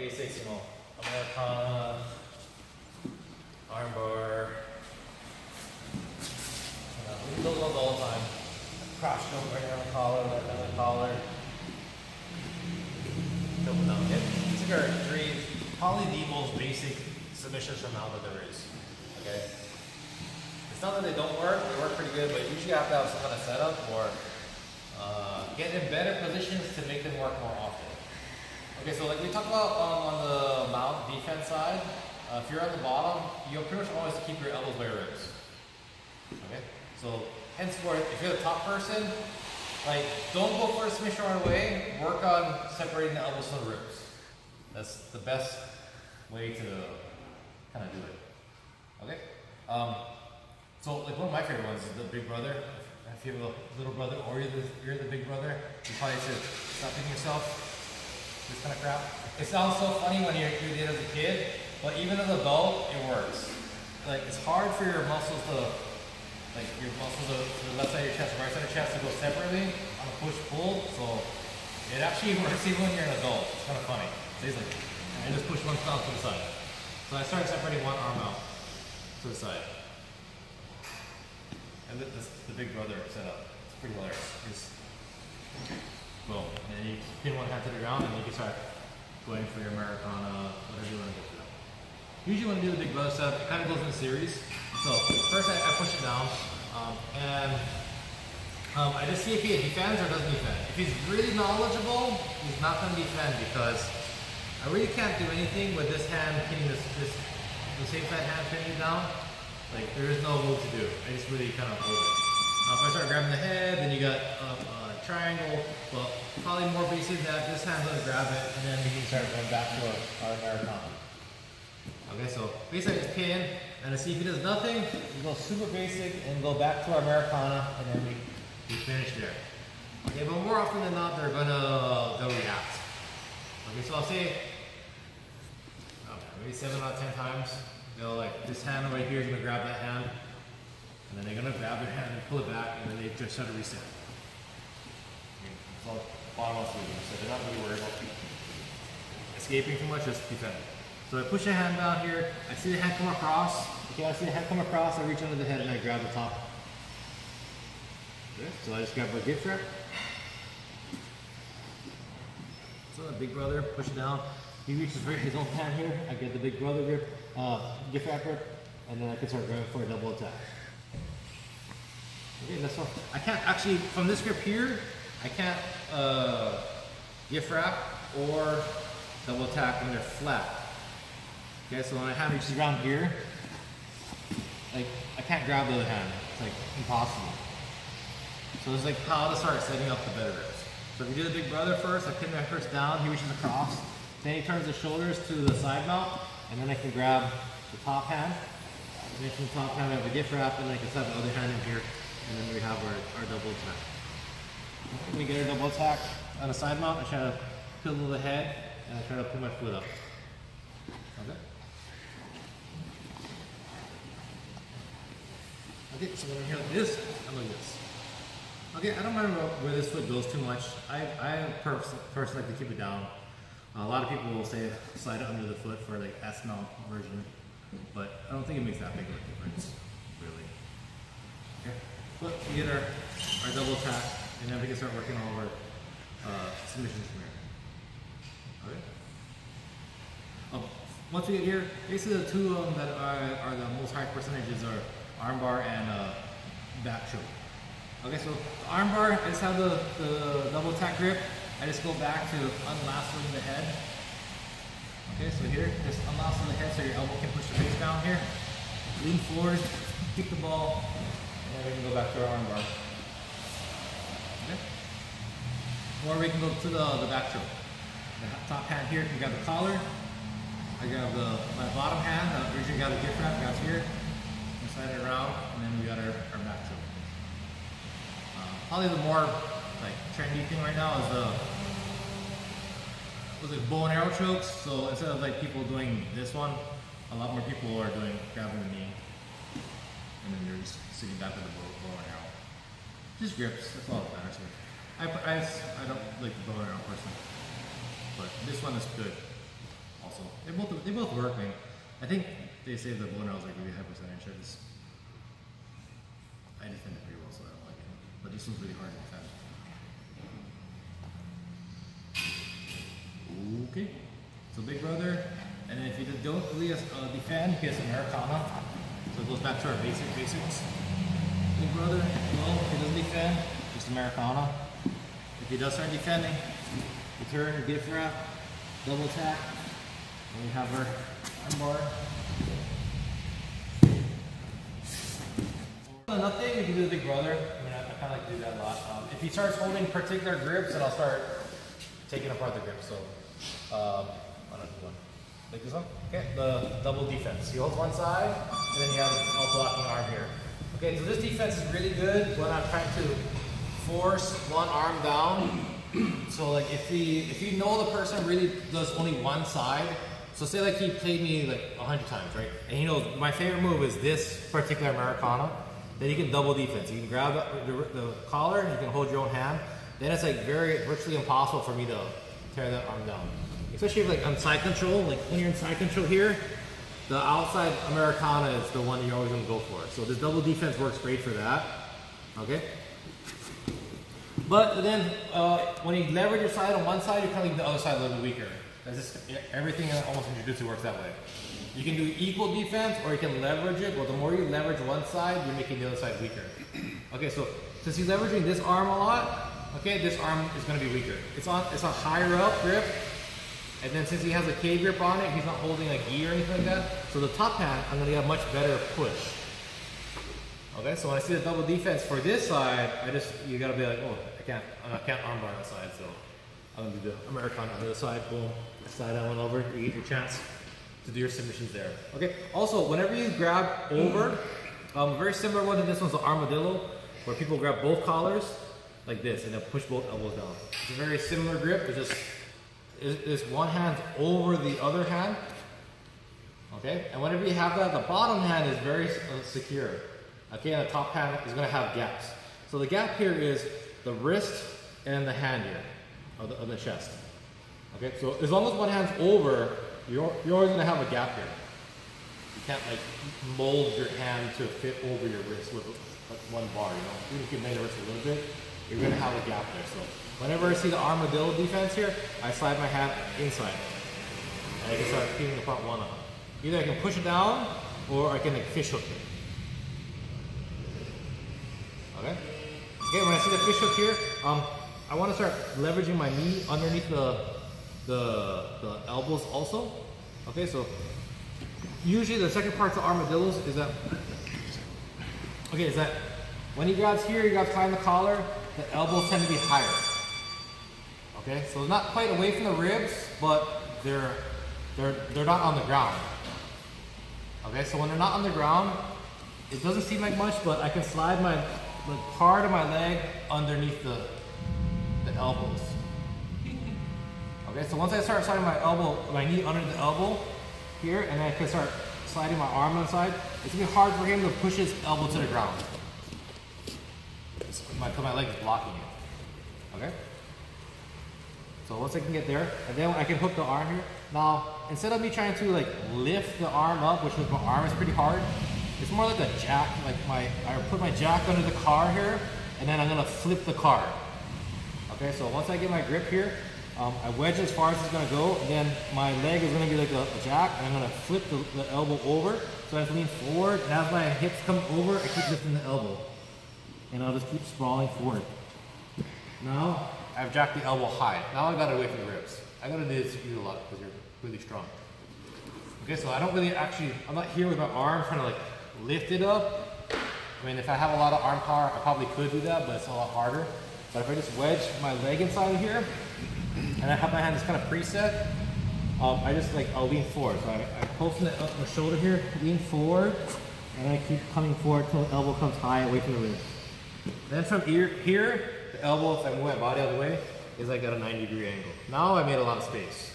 know, Americana, armbar. You know, those ones all the time. Crouch jump right down the collar, right down the collar. Jumping down hip. These are three, probably the most basic submissions from out that there is. Okay? It's not that they don't work, they work pretty good, but usually you have to have some kind of setup or uh, get in better positions to make them work more often. Okay, so like we talked about um, on the mount defense side, uh, if you're at the bottom, you'll pretty much always keep your elbows by your ribs. Okay, so henceforth, if you're the top person, like don't go for a submission right away. Work on separating the elbows from the ribs. That's the best way to kind of do it. Okay. Um, so like one of my favorite ones is the Big Brother. If you have a little brother or you're the, you're the Big Brother, you probably should stop hitting yourself. This kind of crap. It sounds so funny when you did as a kid, but even as an adult, it works. Like it's hard for your muscles to, like your muscles to, to the left side of your chest, the right side of your chest to go separately on a push pull. So it actually works even when you're an adult. It's kind of funny. He's like, I just push one thumb to the side. So I started separating one arm out to the side. And this, the big brother setup. It's pretty hilarious. Just boom. And you pin one hand to the ground and you can start going for your Americana, whatever you want to go for. Usually when I do the big brother setup, it kind of goes in a series. So first I, I push it down um, and um, I just see if he defends or doesn't defend. If he's really knowledgeable, he's not going to defend because I really can't do anything with this hand pinning this, this the same side hand pinning down. Like there is no move to do. I just really kind of hold it. Now if I start grabbing the head, then you got a, a triangle, but probably more basic than that. This hand's gonna grab it, and then we can start going back to our, Americana. Okay, so basically just pin, and to see if he does nothing, we go super basic and go back to our Americana, and then we, we finish there. Okay, but more often than not, they're gonna they'll react. Okay, so I'll say okay, maybe seven out of ten times they'll like this hand right here is gonna grab that hand, and then they're gonna grab their hand and pull it back, and then they just try to reset. It's bottom up moving, so they're not really worried about escaping too much, just defending. So I push the hand down here, I see the hand come across. Okay, I see the hand come across, I reach under the head and I grab the top. Okay, so I just grab my gift wrap. So the big brother, push it down. He reaches for his own hand here. I get the big brother grip, uh, gift wrap grip, and then I can start going for a double attack. Okay, that's all. I can't actually, from this grip here, I can't uh, gift wrap or double attack when they're flat. Okay, so when I have reaches around here, like I can't grab the other hand. It's like impossible. So it's like how to start setting up the better grips. So if you do the big brother first, I pin my first down, he reaches across, then he turns the shoulders to the side mount, and then I can grab the top hand. From the top hand I have a gift wrap, and I can slap the other hand in here, and then we have our, our double attack. When we get our double attack on a side mount, I try to pillow the head, and I try to put my foot up. Okay? Okay, so when I'm here like this, I'm like this. Okay, I don't mind where this foot goes too much. I, I pers personally like to keep it down. a lot of people will say slide it under the foot for like S mount version, but I don't think it makes that big of a difference, really. Okay, but we get our, our double attack, and then we can start working of our uh, submissions from here. Okay. Um, once we get here, basically the two of them that are, are the most high percentages are armbar and uh, back choke. Okay, so armbar, I just have the, the double attack grip. I just go back to unlassoing the head. Okay, so here, just unlasso the head so your elbow can push the face down here. Lean forward, kick the ball, and then we can go back to our armbar. Okay? Or we can go to the, the back choke. The top hand here can grab the collar. I grab the my bottom hand, uh, usually got the gift wrap, grabs here, and slide it around, and then we got our, our back choke. Uh, probably the more like trendy thing right now is the was it bow and arrow chokes. So instead of like people doing this one, a lot more people are doing grabbing the knee, and then you're just sitting back with the bow, bow and arrow. Just grips. That's all that matters. I, I, I don't like the arrow personally, but this one is good. also. They both they both work, man. I think they say the nails are really high percentage. I just I defend it pretty well, so I don't like it. But this one's really hard to defend. Okay. So Big Brother, and then if you don't really uh, defend, he has Americana. So it goes back to our basic basics. Big Brother, well, if he doesn't defend, just Americana. If he does start defending, you turn your gift wrap, double attack, and we have our armbar. Nothing, you can do the Big Brother. I mean, I, I kind of like to do that a lot. Um, if he starts holding particular grips, then I'll start taking apart the grips. So, um, I don't know. Like this one? Okay, the double defense. He holds one side, and then you have a blocking arm here. Okay, so this defense is really good when I'm trying to force one arm down. so like if he, if you know the person really does only one side, so say like he played me like a hundred times, right? And he knows my favorite move is this particular Americana. Then you can double defense. You can grab the, the, the collar, you can hold your own hand. Then it's like very virtually impossible for me to tear that arm down. Especially if like on side control, like when you're in side control here, the outside Americana is the one you're always gonna go for. So this double defense works great for that. Okay. But then uh, when you leverage your side on one side, you're kind of leave the other side a little bit weaker. That's just, everything almost in Jiu-Jitsu works that way. You can do equal defense or you can leverage it, but the more you leverage one side, you're making the other side weaker. Okay, so since he's leveraging this arm a lot, okay, this arm is gonna be weaker. It's on it's a higher up grip, and then since he has a K grip on it, he's not holding a gi or anything like that. So the top hand, I'm gonna get a much better push. Okay, so when I see the double defense for this side, I just, you gotta be like, oh, I can't, I can't armbar that side, so I'm gonna do the American on the other side, boom, slide that one over, you get your chance to do your submissions there. Okay, also, whenever you grab over, um, very similar one to this one's the armadillo, where people grab both collars, like this, and then push both elbows down. It's a very similar grip, it's just, it's one hand over the other hand, okay? And whenever you have that, the bottom hand is very uh, secure. Okay, and the top hand is gonna have gaps. So the gap here is the wrist and the hand here, of the, of the chest. Okay, so as long as one hand's over, you're, you're always gonna have a gap here. You can't like mold your hand to fit over your wrist with like one bar, you know? Even if you make the wrist a little bit, you're gonna have a gap there. So whenever I see the armadillo defense here, I slide my hand inside. And I can start peeling apart one arm. Either I can push it down, or I can like fish hook it. Okay? Okay, when I see the fish hook here, um, I want to start leveraging my knee underneath the, the, the elbows also. Okay, so usually the second part of armadillos is that, okay, is that when he grabs here, he grabs behind the collar, the elbows tend to be higher. Okay, so not quite away from the ribs, but they're, they're, they're not on the ground. Okay, so when they're not on the ground, it doesn't seem like much, but I can slide my the part of my leg underneath the, the elbows. Okay, so once I start sliding my elbow, my knee under the elbow here, and then I can start sliding my arm on the side, it's gonna be hard for him to push his elbow to the ground. My, my leg is blocking it. Okay? So once I can get there, and then I can hook the arm here. Now, instead of me trying to like lift the arm up, which with my arm is pretty hard, it's more like a jack, like my, I put my jack under the car here, and then I'm gonna flip the car. Okay, so once I get my grip here, um, I wedge as far as it's gonna go, then my leg is gonna be like a, a jack, and I'm gonna flip the, the, elbow over, so I've lean forward, and as my hips come over, I keep lifting the elbow. And I'll just keep sprawling forward. Now, I've jacked the elbow high. Now I got it away from the ribs. I gotta do this a lot because you're really strong. Okay, so I don't really actually, I'm not here with my arm trying to like lift it up. I mean, if I have a lot of arm power, I probably could do that, but it's a lot harder. But if I just wedge my leg inside of here, and I have my hand just kind of preset, um, I just like, I'll lean forward. So I, I posting it up my shoulder here, lean forward, and I keep coming forward until the elbow comes high away from the ribs. Then from here, here, the elbow, if I move my body out of the way, is like at a 90 degree angle. Now I made a lot of space.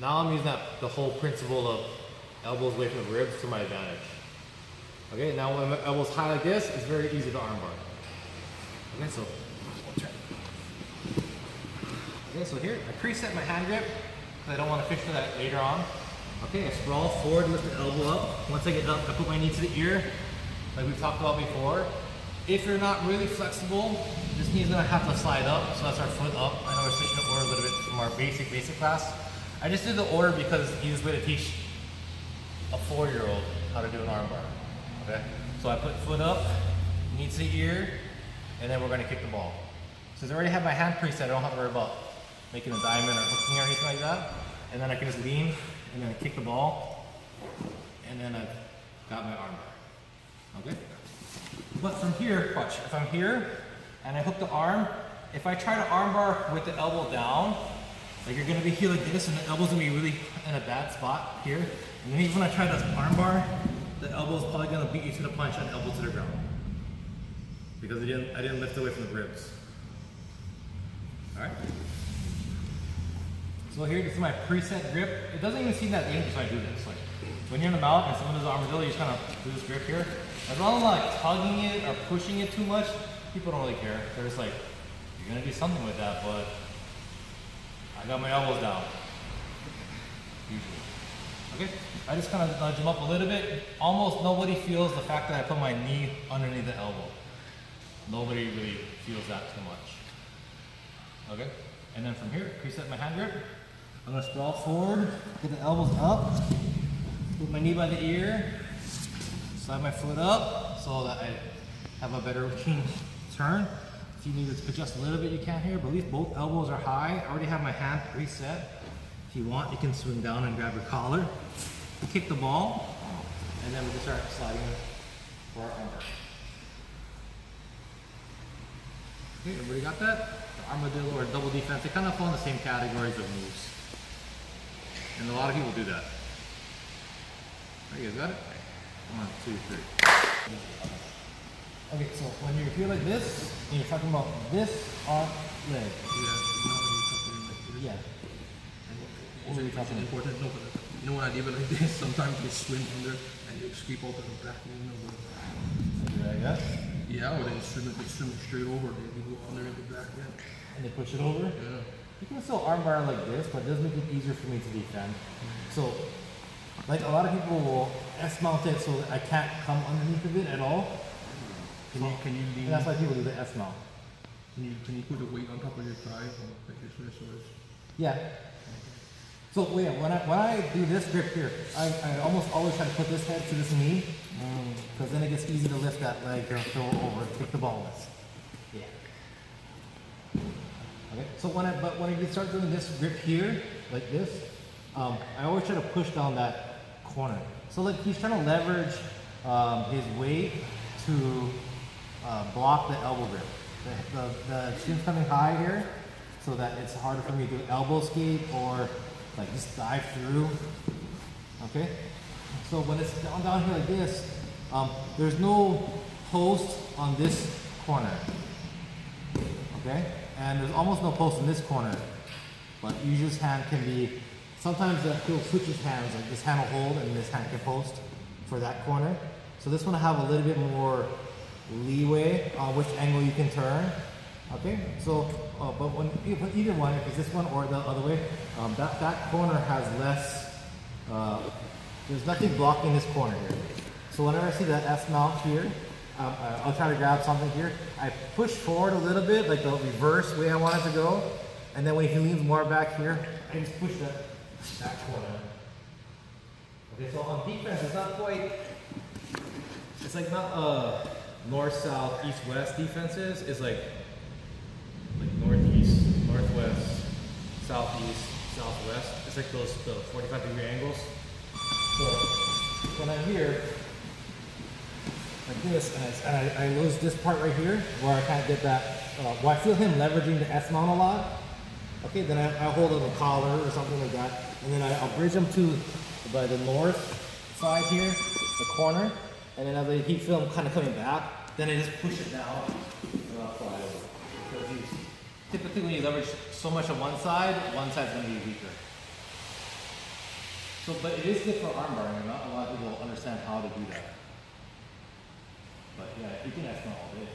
Now I'm using that, the whole principle of elbows away from the ribs to my advantage. Okay, now when my elbow's high like this, it's very easy to armbar. Okay, so Okay, so here I preset my hand grip because I don't want to fish for that later on. Okay, I sprawl forward, lift the elbow up. Once I get up, I put my knee to the ear, like we've talked about before. If you're not really flexible, this knee is gonna have to slide up, so that's our foot up. I know we're switching the order a little bit from our basic, basic class. I just did the order because it's the easiest way to teach a four-year-old how to do an armbar, okay? So I put foot up, knee to ear, and then we're gonna kick the ball. Since I already have my hand preset, I don't have to worry about making a diamond or hooking or anything like that. And then I can just lean and then kick the ball, and then I've got my arm armbar, okay? But from here, watch, if I'm here and I hook the arm, if I try to armbar with the elbow down, like you're gonna be here like this and the elbow's gonna be really in a bad spot here. And then even when I try to armbar, the elbow is probably gonna beat you to the punch and elbow to the ground. Because I didn't, I didn't lift away from the ribs. All right. So here, this is my preset grip. It doesn't even seem that dangerous when I do this. Like when you're in the mount and someone does armadillo, you just kind of do this grip here. As long as I'm not like tugging it or pushing it too much, people don't really care. They're just like, you're gonna do something with that, but I got my elbows down. Usually. Okay, I just kind of nudge them up a little bit. Almost nobody feels the fact that I put my knee underneath the elbow. Nobody really feels that too much. Okay, and then from here, preset my hand grip. I'm gonna sprawl forward, get the elbows up, put my knee by the ear, slide my foot up so that I have a better turn. If you need to adjust a little bit, you can here, but at least both elbows are high. I already have my hand preset. If you want, you can swing down and grab your collar, kick the ball, and then we can start sliding for our armbar. Okay, everybody got that? The armadillo or double defense, they kind of fall in the same categories of moves. And a lot of people do that. There you guys got it? One, two, three. Okay, so when you're here like this, and you're talking about this arm leg. Yeah. What you talking important? No, but you know when I leave it like this, sometimes they swim under and they sweep out the back. You know, but that. yeah, or they swim it, they swim straight over. They, go under the back. Yeah. And they push it over. Yeah. You can still armbar like this, but it does make it easier for me to defend. So, like a lot of people will S mount it so that I can't come underneath of it at all. Can you can you lean? that's why people do the S mount. Can you can you put the weight on top of your thigh like this so it's Yeah. So yeah, when I when I do this grip here, I, I almost always try to put this head to this knee, because then it gets easy to lift that leg or throw over, kick the ball with. Yeah. Okay. So when I but when I start doing this grip here, like this, um, I always try to push down that corner. So like he's trying to leverage um, his weight to uh, block the elbow grip. The, the, the chin's coming high here, so that it's harder for me to do elbow skate or like just dive through. Okay? So when it's down down here like this, um, there's no post on this corner. Okay? And there's almost no post in this corner. But this hand can be, sometimes that he'll switch his hands, like this hand will hold and this hand can post for that corner. So this one will have a little bit more leeway on which angle you can turn. Okay, so, uh, but when either one, if it's this one or the other way, um, that, that corner has less, uh, there's nothing blocking this corner here. So whenever I see that S mount here, um, I'll try to grab something here. I push forward a little bit, like the reverse way I want it to go. And then when he leans more back here, I just push that, that corner. Okay, so on defense, it's not quite, it's like not uh, north, south, east, west defenses. It's like southeast, southwest. It's like those the 45 degree angles. So when I'm here, like this, and I, and I, I lose this part right here, where I kind of get that, uh, well, I feel him leveraging the S mount a lot. Okay, then I, I hold on the collar or something like that, and then I, I'll bridge him to by the north side here, the corner, and then as I he feel him kind of coming back, then I just push it down and I'll fly over. Typically when you leverage so much on one side, one side's to be weaker. So, but it is good for arm barring, and not a lot of people understand how to do that. But yeah, you can ask them all day.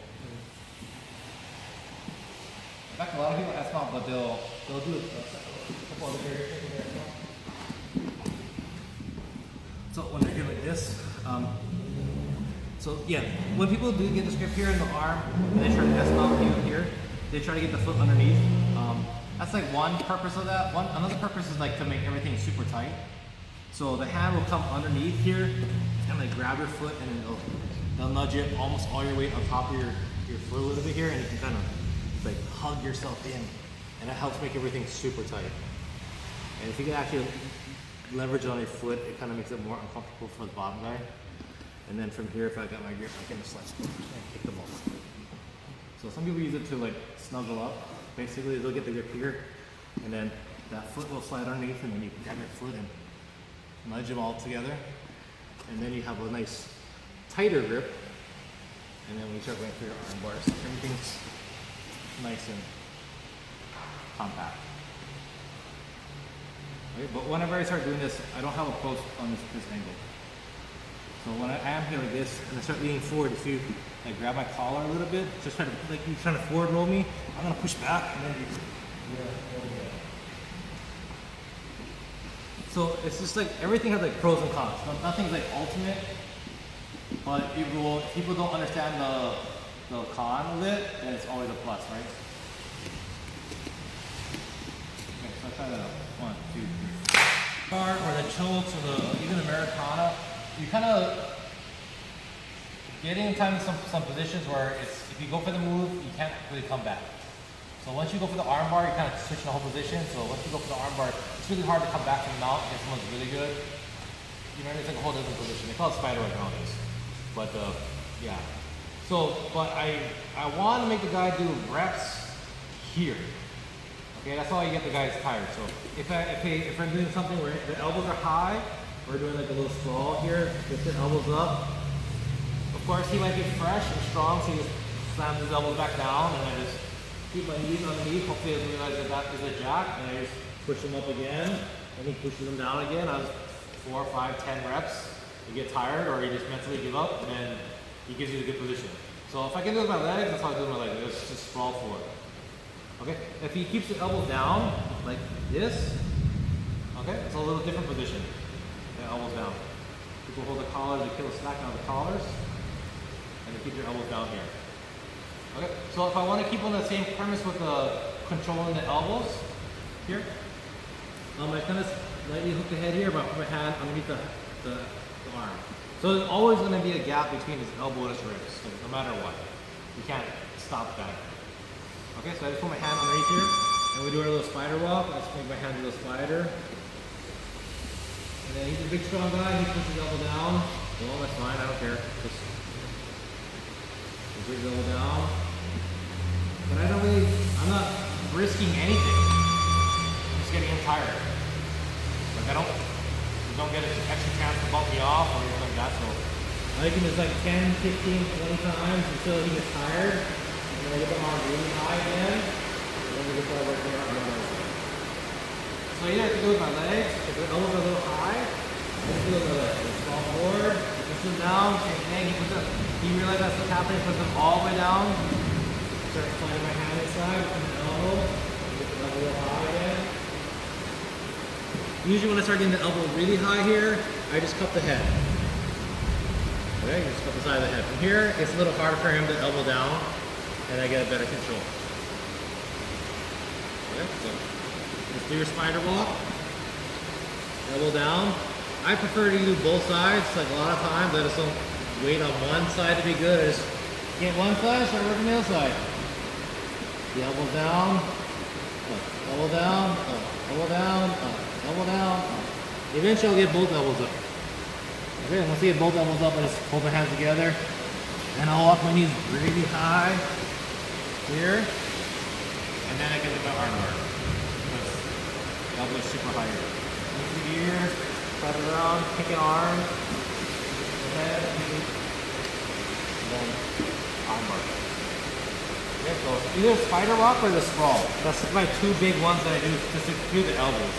In fact, a lot of people ask mount, but they'll they'll do mount. So when they're here like this, um, so yeah, when people do get the grip here in the arm, and they try to off you here, they try to get the foot underneath. Um, that's like one purpose of that. One another purpose is like to make everything super tight. So the hand will come underneath here and like grab your foot and it'll, they'll nudge it almost all your weight on top of your, your foot a little bit here and you can kind of like hug yourself in and it helps make everything super tight. And if you can actually leverage on your foot, it kind of makes it more uncomfortable for the bottom guy. And then from here, if I got my grip, I can just like kick them off. So some people use it to like snuggle up. Basically, they'll get the grip here, and then that foot will slide underneath, and then you can grab your foot and nudge them all together. And then you have a nice tighter grip. And then when you start going for your arm bars, everything's nice and compact. Okay, but whenever I start doing this, I don't have a post on this, this angle. So when I am here like this and I start leaning forward, if you like grab my collar a little bit, just try to like you're trying to forward roll me, I'm gonna push back and then you yeah. So it's just like everything has like pros and cons. No- Nothing's like ultimate, but it will. If people don't understand the the con of it, then it's always a plus, right? Okay, so I try that out. One, two, three. Or the chokes or the even Americana, you kind of getting into some some positions where it's if you go for the move, you can't really come back. So once you go for the arm bar, you're kind of switching the whole position. So once you go for the arm bar, it's really hard to come back from the mount if someone's really good. You know, it's like a whole different position. They call it spider nowadays. But uh, yeah. So, but I I want to make the guy do reps here. Okay, that's how you get the guys tired. So if I if, I, if I'm doing something where the elbows are high, we're doing like a little sprawl here, get the elbows up. Of course, he might be fresh and strong, so he just slams his elbows back down, and I just keep my knees underneath. Hopefully, he realize that that is a jack, and I just push him up again, and he pushes him down again. I was four, five, ten reps. You get tired, or you just mentally give up, and then he gives you the good position. So if I can do it with my legs, that's how I do it with my legs. Just, just sprawl forward. Okay? If he keeps the elbow down, like this, okay, it's a little different position. The elbows down. People hold the collars, they kill the slack out of the collars, and they keep your elbows down here. Okay, so if I want to keep on the same premise with the controlling the elbows here, um, I kind of lightly hook the head here, but I put my hand underneath the, the, the arm. So there's always going to be a gap between his elbow and his ribs, so no matter what. You can't stop that. Okay, so I just put my hand underneath here, and we do our little spider walk. I just make my hand a little spider. And he's a big strong guy, he puts his elbow down. Well, that's fine, I don't care. Just push his elbow down. But I don't really, I'm not risking anything. I'm just getting him tired. Like I don't, you don't get an extra chance to bump me off or anything like that, so. I think it's like 10, 15, 20 times until he gets tired. And then I get the arm really high again. And then we the other side. So either I to do it with my legs, if the elbows a little high, I just do it with. Just fall forward, push them down, same thing. He puts them, he realizes that's what's happening, puts them all the way down. Start sliding my hand inside, from the elbow, get the elbow a little high again. Usually when I start getting the elbow really high here, I just cup the head. Okay, you just cup the side of the head. From here, it's a little harder for him to elbow down, and I get a better control. Okay, so let's do your spider walk. double down. I prefer to do both sides. Like a lot of times, I just don't wait on one side to be good. I just get one side, start working the other side. Double down, up, elbow down, up, elbow down, up, elbow down, up. Eventually I'll get both elbows up. Okay, once I get both elbows up, I just hold my hands together. And I'll walk my knees really high here. And then I get the arm bar. Elbow super high here. Into the ear, it around, kick an arm, head, knee, and then arm bar. Okay, so either spider walk or the sprawl. That's my two big ones that I do just to do the elbows.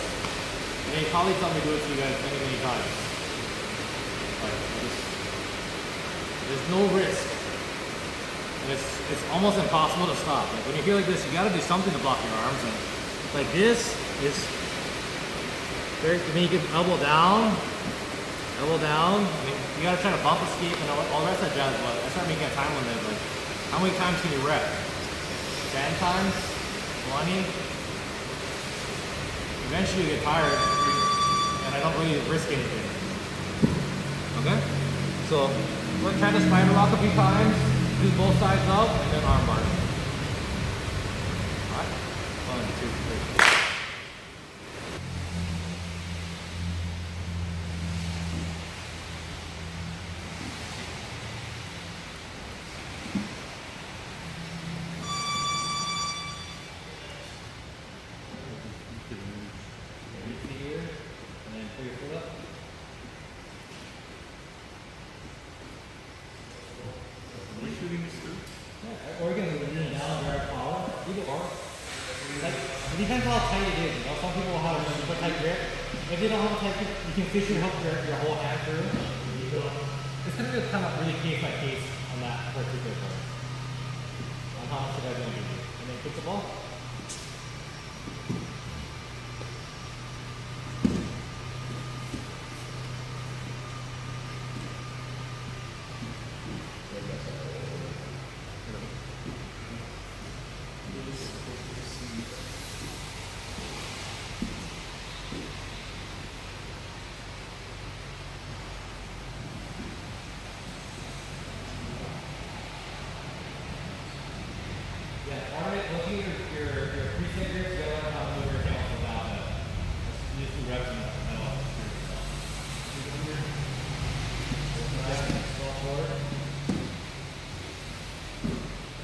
And they probably tell me to do it to you guys many, many times. But just, there's no risk. And it's, it's almost impossible to stop. Like when you feel like this, you gotta do something to block your arms. And like this is very, when you can elbow down, elbow down. I mean, you gotta try to bump escape and all, all that jazz, but I start making a time limit. Like, how many times can you rep? 10 times? 20? Eventually you get tired, and I don't really risk anything. Okay? So, we're trying to spider lock a few times, do both sides up, and then arm bar. Alright? One, two, three. Reach the ear, and then pull your foot up. Are you shooting this through? Yeah, or you can lean down, grab power, either or. Like, it depends how tight it is. You know, some people will have a super tight grip. If you don't have a tight grip, you can officially hook your, your whole hand through. It's gonna be kind of really case by case on that particular part. On how much guys gonna give you. And then kick the ball. Yeah, arm it, looking at your, your, your preset grips, you gotta learn how to move your hands without that. Just use two reps and that'll help you yourself. Nice, small forward.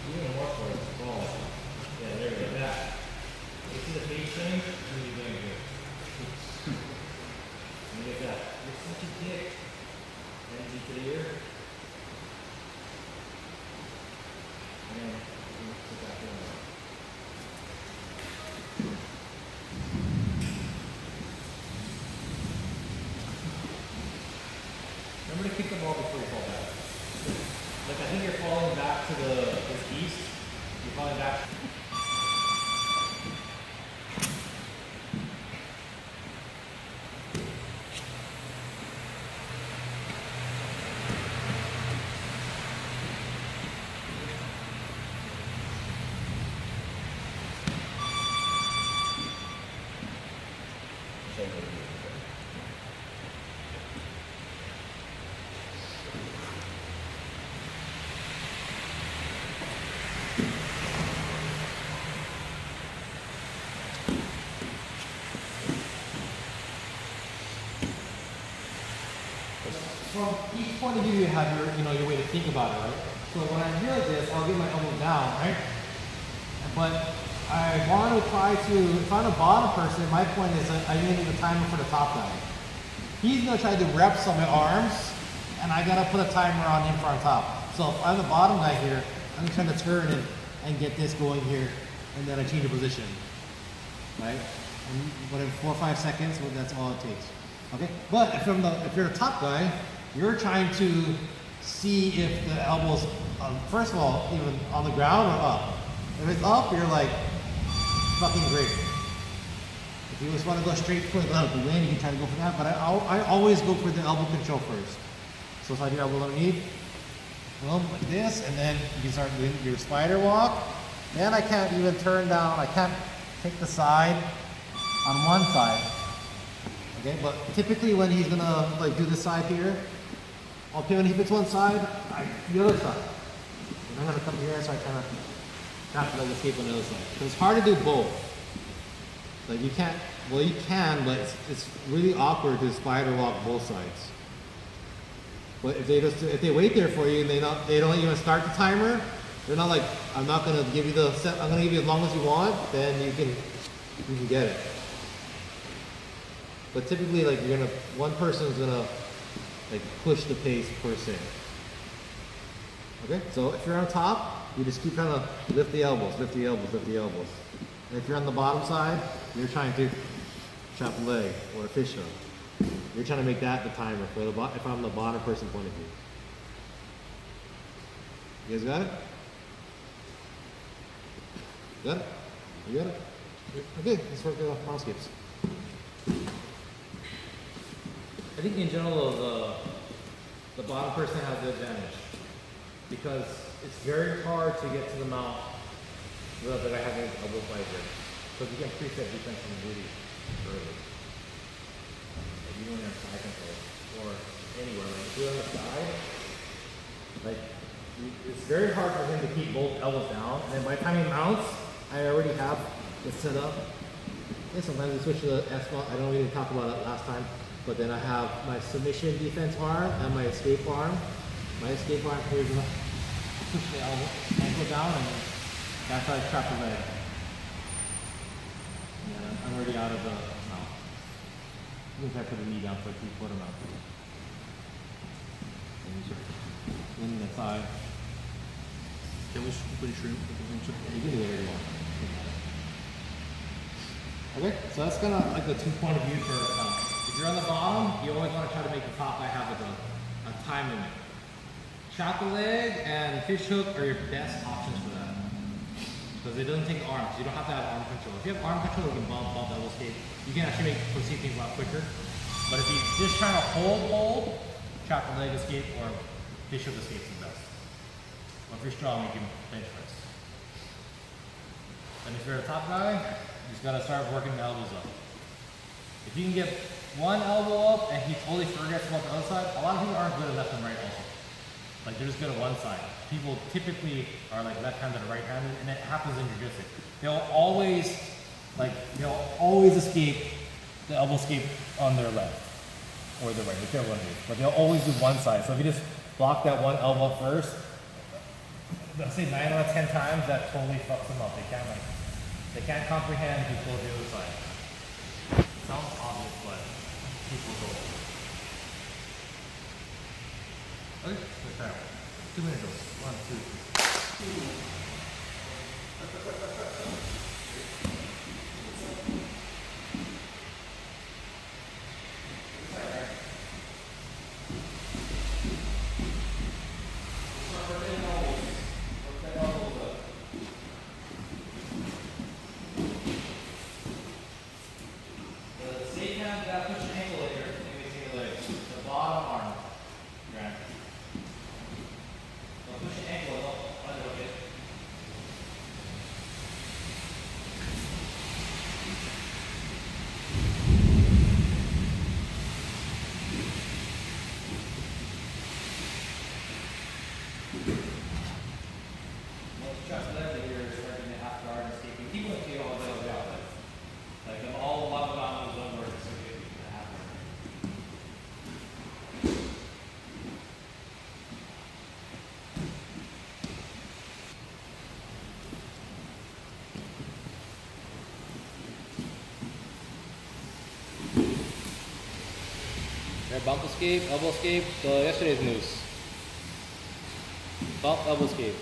Even more forward, ball. Yeah, there we go, that. You see the face thing? Really doing good. Look at that. You're such a dick. Energy to the ear. And then, sit back in. Remember to kick the ball before you fall back. Like I think you're falling back to the this east. You're falling back. From each point of view, you have your, you know, your way to think about it, right? So when I hear this, I'll get my elbow down, right? But I want to try to, if I'm a bottom person, my point is I need the timer for the top guy. He's gonna try to do reps on my arms, and I gotta put a timer on him for on top. So if I'm the bottom guy here, I'm going to turn and, and get this going here, and then I change the position, right? And whatever, four or five seconds, well, that's all it takes. Okay, but if, I'm the, if you're the top guy, you're trying to see if the elbow's, um, first of all, even on the ground or up. If it's up, you're like, fucking great. If you just want to go straight for the, the win, you can try to go for that. But I, I always go for the elbow control first. So slide your elbow underneath, boom, like this, and then you can start doing your spider walk. Then I can't even turn down. I can't take the side on one side. Okay, but typically when he's gonna like do this side here, okay, when he picks one side, I the other side. And I'm gonna come here, so I kind of have to like escape on the other side. Because it's hard to do both. Like you can't, well you can, but it's, it's really awkward to spider walk both sides. But if they just if they wait there for you and they not they don't even start the timer, they're not like I'm not gonna give you the set. I'm gonna give you as long as you want. Then you can you can get it. But typically, like you're gonna one person's gonna like push the pace per se. Okay, so if you're on top, you just keep trying to lift the elbows, lift the elbows, lift the elbows. And if you're on the bottom side, you're trying to chop a leg or a fish hook. You're trying to make that the timer for the if I'm the bottom person point of view. You guys got it? Got it? You got it? Okay, let's work the mount escapes. I think in general, the, the bottom person has the advantage. Because it's very hard to get to the mount without the guy having a elbow fiber. Because you can preset defense from really early. Even when you're in side control or anywhere, like if you're on the side, like it's very hard for him to keep both elbows down. And then by the time he mounts, I already have it set up. And sometimes we switch to the S mount. I don't really talk about it last time, but then I have my submission defense arm and my escape arm. My escape arm here's the push the elbow ankle down and that's how I trap the leg. Yeah, I'm- already out of the. Even if I put the knee down for a three quarter mount. And you sort of lean the thigh. Can we put it shrimp? You can do whatever you want. Okay, so that's kind of like the two point of view for um, if you're on the bottom, you always want to try to make the top guy have a, a time limit. Chop the leg and fish hook are your best options for that. Because it doesn't take arms. You don't have to have arm control. If you have arm control, you can bump, bump, double escape. You can actually make proceed things a lot quicker. But if you're just trying to hold, hold, chop the leg escape or fish hook escape is the best. Or if you're strong, you can bench press. And if you're a top guy, you just gotta start working the elbows up. If you can get one elbow up and he totally forgets about the other side, a lot of people aren't good at left and right also. Like they're just good at one side. People typically are like left-handed or right-handed, and it happens in jiu-jitsu. They'll always, like, they'll always escape the elbow escape on their left or their right, whichever one it is. But they'll always do one side. So if you just block that one elbow first, let's say nine out of ten times that totally fucks them up. They can't like, they can't comprehend if you pull the other side. Sounds obvious, but people go. Okay, let's try it. Two minutes. One, two, three. The safe hand, you gotta push your ankle later in between the legs. The bottom arm. Grant. Don't push your ankle, don't underhook it. Most trust leg here is working the half guard and escaping. Keep with you all the way out. Like them all level out with one word, so you can have it. Right, bump escape, elbow escape, so yesterday's moves. Bump, elbow escape.